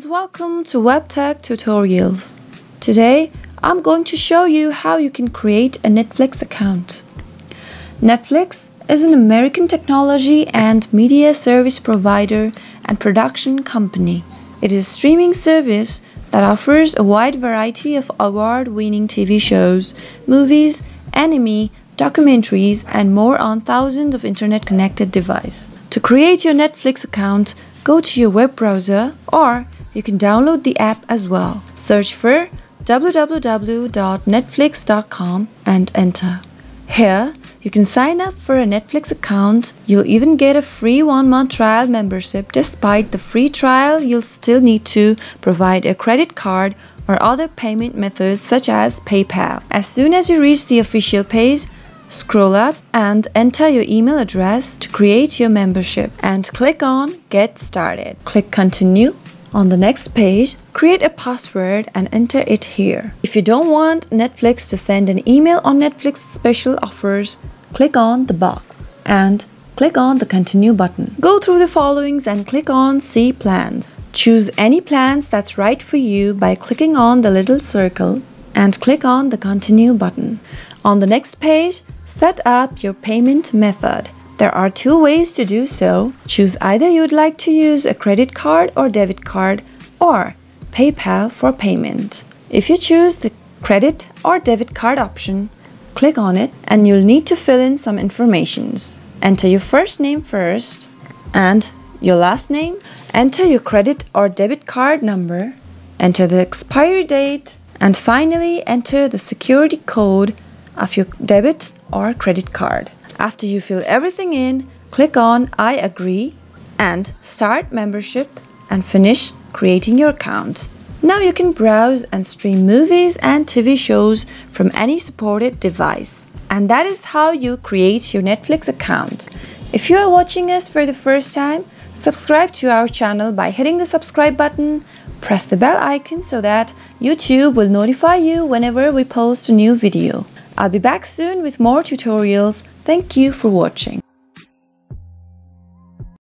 friends, welcome to WebTech Tutorials. Today, I'm going to show you how you can create a Netflix account. Netflix is an American technology and media service provider and production company. It is a streaming service that offers a wide variety of award-winning TV shows, movies, anime, documentaries, and more on thousands of internet-connected devices. To create your Netflix account, go to your web browser or you can download the app as well. Search for www.netflix.com and enter. Here, you can sign up for a Netflix account. You'll even get a free one month trial membership. Despite the free trial, you'll still need to provide a credit card or other payment methods such as PayPal. As soon as you reach the official page, Scroll up and enter your email address to create your membership and click on Get Started. Click Continue. On the next page, create a password and enter it here. If you don't want Netflix to send an email on Netflix special offers, click on the box and click on the Continue button. Go through the followings and click on See Plans. Choose any plans that's right for you by clicking on the little circle and click on the Continue button. On the next page, Set up your payment method. There are two ways to do so. Choose either you would like to use a credit card or debit card or PayPal for payment. If you choose the credit or debit card option, click on it and you'll need to fill in some informations. Enter your first name first and your last name. Enter your credit or debit card number. Enter the expiry date and finally enter the security code of your debit or credit card. After you fill everything in, click on I agree and start membership and finish creating your account. Now you can browse and stream movies and TV shows from any supported device. And that is how you create your Netflix account. If you are watching us for the first time, subscribe to our channel by hitting the subscribe button, press the bell icon so that YouTube will notify you whenever we post a new video. I'll be back soon with more tutorials. Thank you for watching.